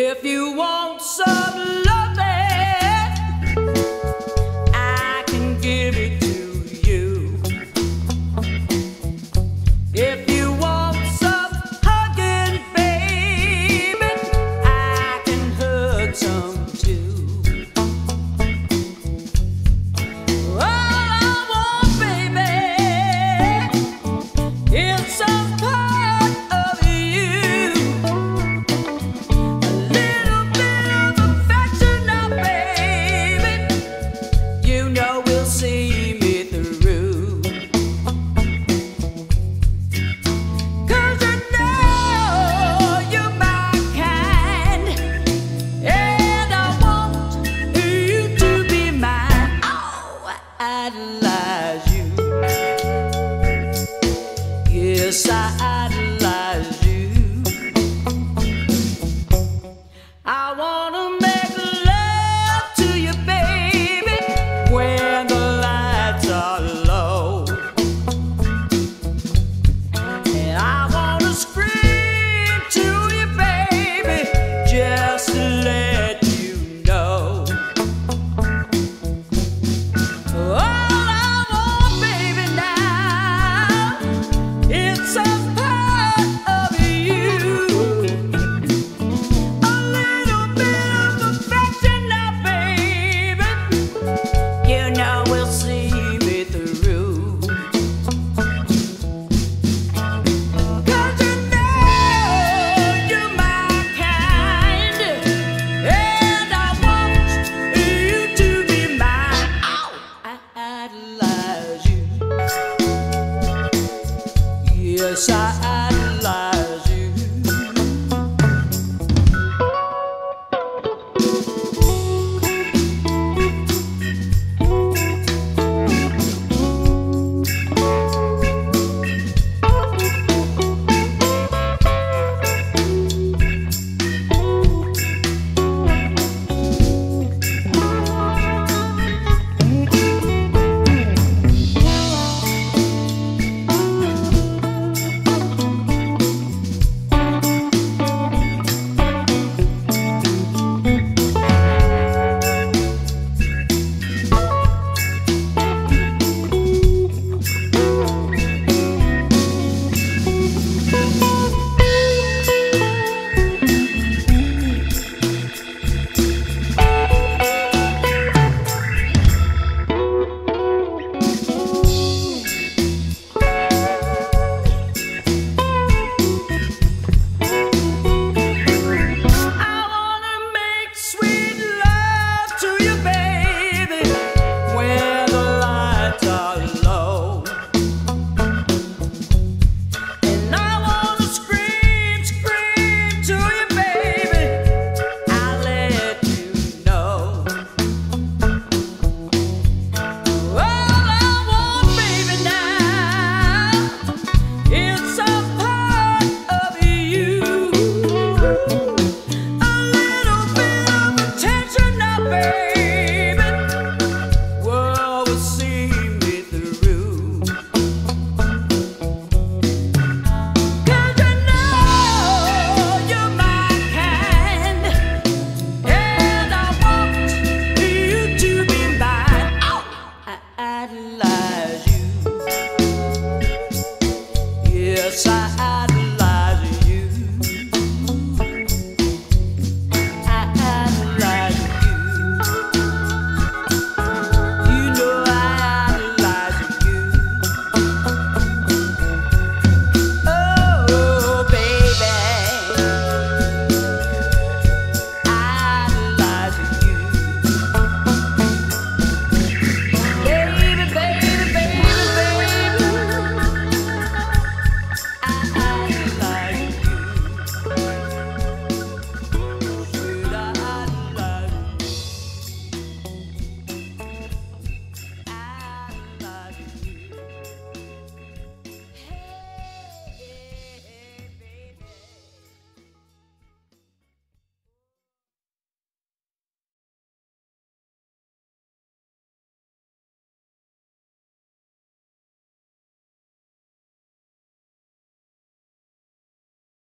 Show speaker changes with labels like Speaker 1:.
Speaker 1: If you want some I'd love.